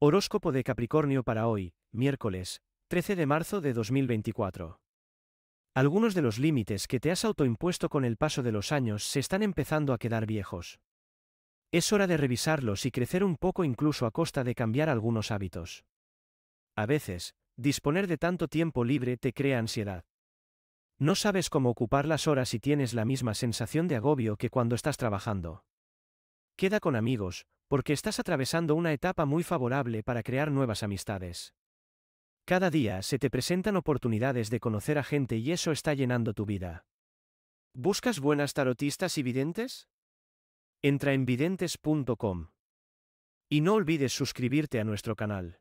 Horóscopo de Capricornio para hoy, miércoles, 13 de marzo de 2024. Algunos de los límites que te has autoimpuesto con el paso de los años se están empezando a quedar viejos. Es hora de revisarlos y crecer un poco incluso a costa de cambiar algunos hábitos. A veces, disponer de tanto tiempo libre te crea ansiedad. No sabes cómo ocupar las horas y tienes la misma sensación de agobio que cuando estás trabajando. Queda con amigos, porque estás atravesando una etapa muy favorable para crear nuevas amistades. Cada día se te presentan oportunidades de conocer a gente y eso está llenando tu vida. ¿Buscas buenas tarotistas y videntes? Entra en videntes.com. Y no olvides suscribirte a nuestro canal.